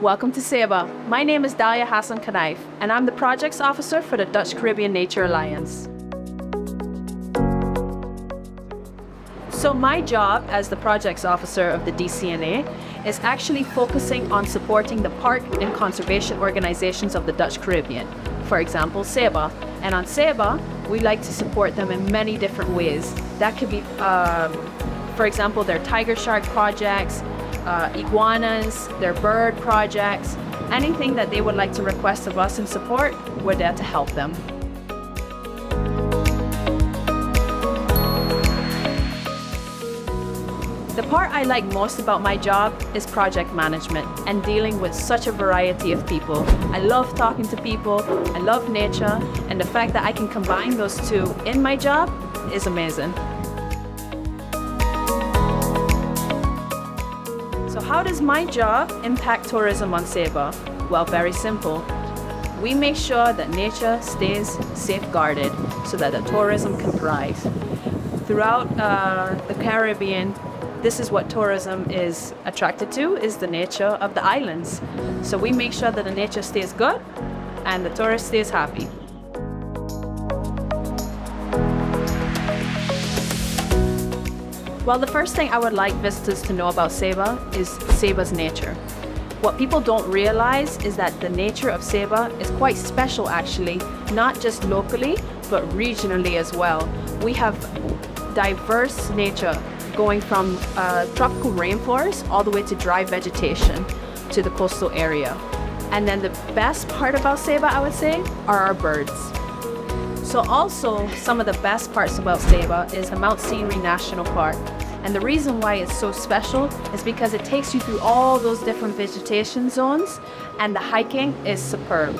Welcome to Saba. My name is Dahlia Hassell-Knijf, and I'm the Projects Officer for the Dutch Caribbean Nature Alliance. So my job as the Projects Officer of the DCNA is actually focusing on supporting the park and conservation organizations of the Dutch Caribbean, for example, Saba. And on Saba, we like to support them in many different ways. That could be, um, for example, their tiger shark projects, uh, iguanas, their bird projects, anything that they would like to request of us in support, we're there to help them. The part I like most about my job is project management and dealing with such a variety of people. I love talking to people, I love nature, and the fact that I can combine those two in my job is amazing. How does my job impact tourism on Saba? Well, very simple. We make sure that nature stays safeguarded so that the tourism can thrive. Throughout uh, the Caribbean, this is what tourism is attracted to, is the nature of the islands. So we make sure that the nature stays good and the tourist stays happy. Well, the first thing I would like visitors to know about Saba is Saba's nature. What people don't realize is that the nature of Saba is quite special actually, not just locally, but regionally as well. We have diverse nature going from uh, tropical rainforest all the way to dry vegetation to the coastal area. And then the best part about Saba, I would say, are our birds. So also, some of the best parts about Saba is the Mount Scenery National Park. And the reason why it's so special is because it takes you through all those different vegetation zones and the hiking is superb.